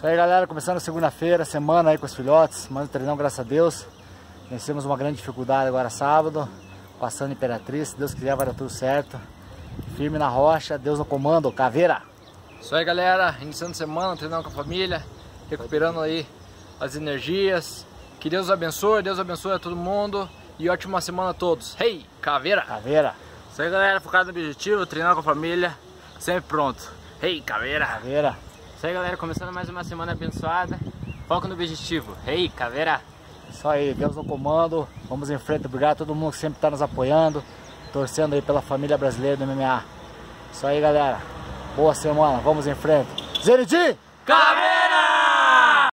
Isso aí galera, começando segunda-feira, semana aí com os filhotes, manda treinão, graças a Deus. Vencemos uma grande dificuldade agora sábado, passando Imperatriz, se Deus quiser vai dar tudo certo. Firme na rocha, Deus no comando, caveira! Isso aí galera, iniciando semana, treinando com a família, recuperando aí as energias. Que Deus abençoe, Deus abençoe a todo mundo e ótima semana a todos. Hey, caveira! Caveira! Isso aí galera, focado no objetivo, treinando com a família, sempre pronto. Hey, caveira! Caveira! Isso aí galera, começando mais uma semana abençoada. Foco no objetivo. Hey, caveira! Isso aí, Deus no comando, vamos em frente, obrigado a todo mundo que sempre está nos apoiando, torcendo aí pela família brasileira do MMA. Isso aí galera, boa semana, vamos em frente. Zeniti! Caveira!